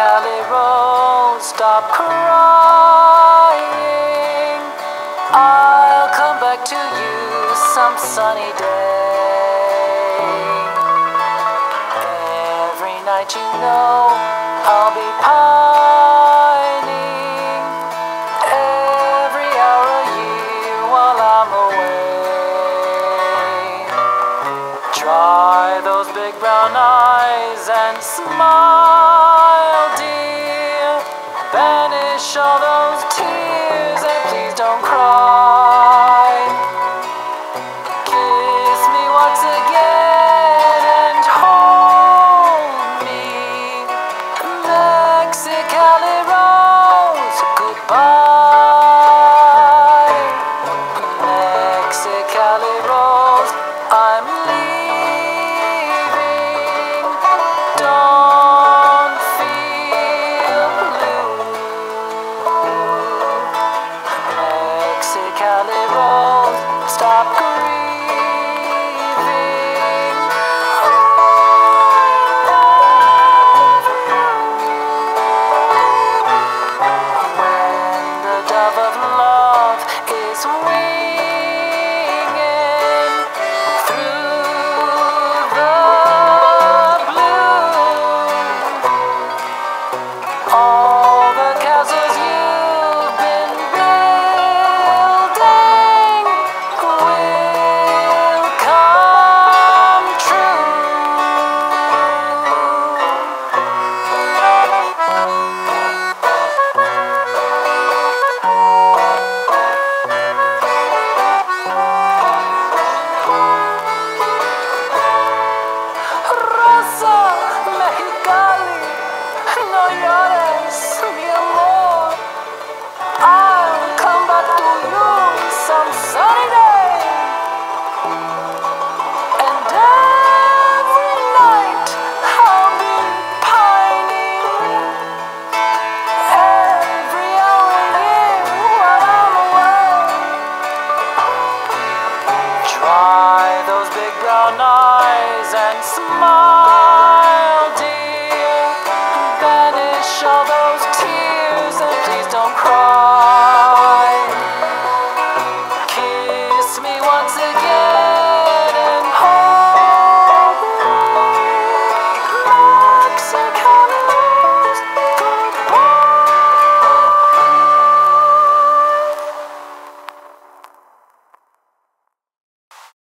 Mexicali Rose, stop crying. I'll come back to you some sunny day. Every night you know I'll be pining. Dry those big brown eyes and smile, dear. Banish all those tears and please don't cry. Kiss me once again and hold me. Mexicali Rose, goodbye. Mexicali Rose, I'm leaving. Mexicali Rose, stop grieving. When the dove of love is winging smile.